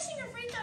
missing a free throws